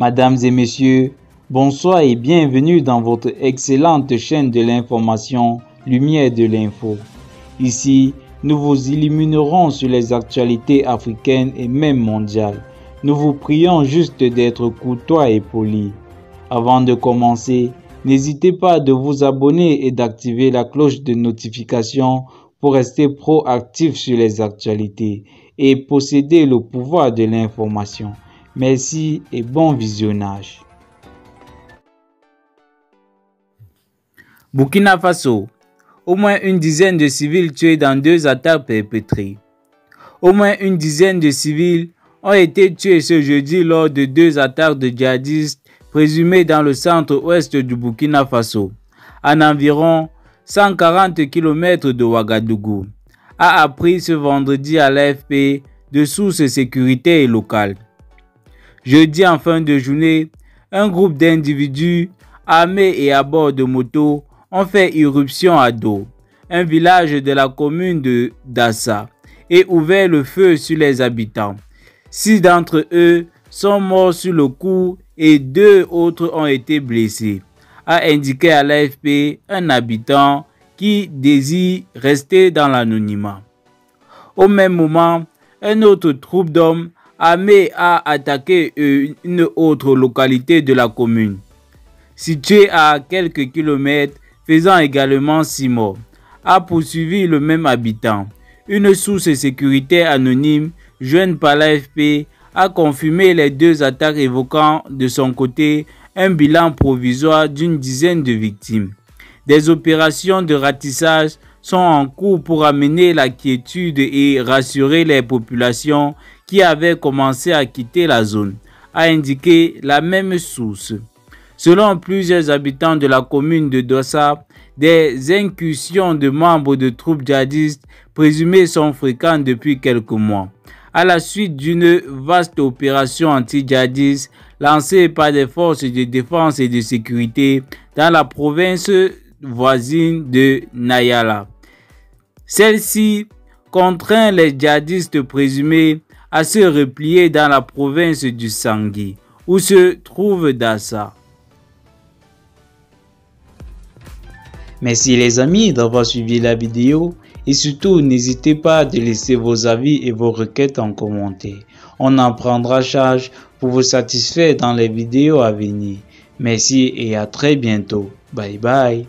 Mesdames et messieurs, bonsoir et bienvenue dans votre excellente chaîne de l'information Lumière de l'info. Ici, nous vous illuminerons sur les actualités africaines et même mondiales. Nous vous prions juste d'être courtois et polis. Avant de commencer, n'hésitez pas de vous abonner et d'activer la cloche de notification pour rester proactif sur les actualités et posséder le pouvoir de l'information. Merci et bon visionnage. Burkina Faso. Au moins une dizaine de civils tués dans deux attaques perpétrées. Au moins une dizaine de civils ont été tués ce jeudi lors de deux attaques de djihadistes présumés dans le centre-ouest du Burkina Faso, en environ 140 km de Ouagadougou, a appris ce vendredi à l'AFP de sources sécurité locales. Jeudi en fin de journée, un groupe d'individus armés et à bord de motos ont fait irruption à Do, un village de la commune de Dassa, et ouvert le feu sur les habitants. Six d'entre eux sont morts sur le coup et deux autres ont été blessés, a indiqué à l'AFP un habitant qui désire rester dans l'anonymat. Au même moment, un autre troupe d'hommes armés a attaqué une autre localité de la commune, située à quelques kilomètres, faisant également six morts, a poursuivi le même habitant. Une source sécurité anonyme, jointe par l'AFP, a confirmé les deux attaques évoquant de son côté un bilan provisoire d'une dizaine de victimes. Des opérations de ratissage sont en cours pour amener la quiétude et rassurer les populations qui avaient commencé à quitter la zone, a indiqué la même source. Selon plusieurs habitants de la commune de Dossa, des incursions de membres de troupes djihadistes présumées sont fréquentes depuis quelques mois à la suite d'une vaste opération anti-djihadiste lancée par des forces de défense et de sécurité dans la province voisine de Nayala. Celle-ci contraint les djihadistes présumés à se replier dans la province du Sangui, où se trouve Dassa. Merci les amis d'avoir suivi la vidéo. Et surtout, n'hésitez pas à laisser vos avis et vos requêtes en commentaire. On en prendra charge pour vous satisfaire dans les vidéos à venir. Merci et à très bientôt. Bye bye.